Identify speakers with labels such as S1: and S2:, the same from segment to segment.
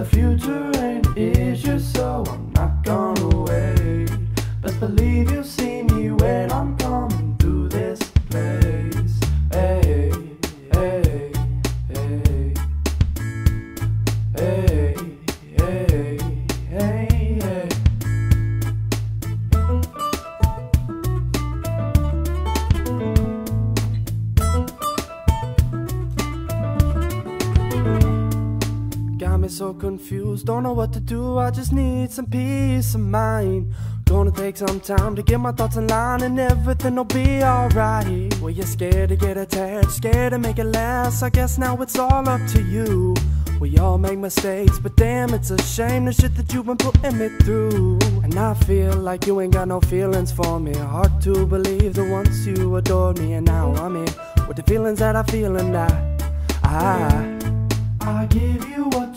S1: the future ain't issue, so I'm not gonna wait. Best believe you'll see Got me so confused, don't know what to do. I just need some peace of mind. Gonna take some time to get my thoughts in line and everything will be alright. Well, you're scared to get attached, scared to make it last. I guess now it's all up to you. We all make mistakes, but damn, it's a shame the shit that you've been putting me through. And I feel like you ain't got no feelings for me. Hard to believe that once you adored me, and now I'm here with the feelings that I feel, and I, I. I give you what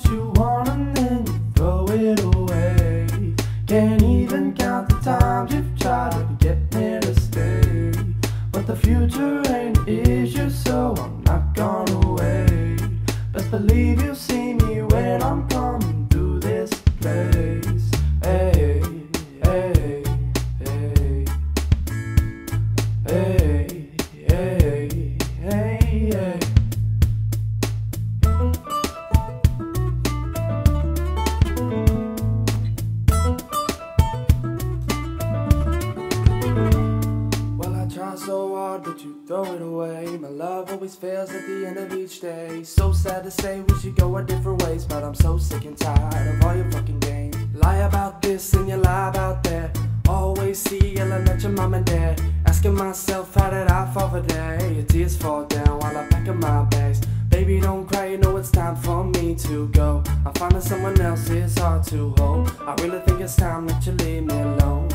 S1: you throw it away. My love always fails at the end of each day. So sad to say we should go our different ways, but I'm so sick and tired of all your fucking games. Lie about this and you lie about that. Always see yelling at your mom and dad. Asking myself, how did I fall for that? Your tears fall down while I pack up my bags. Baby, don't cry, you know it's time for me to go. I'm finding someone else, it's hard to hold. I really think it's time that you leave me alone.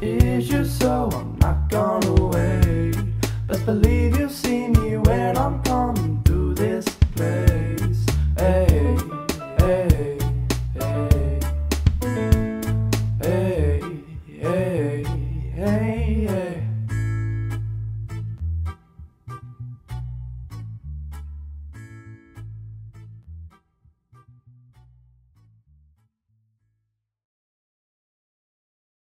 S1: The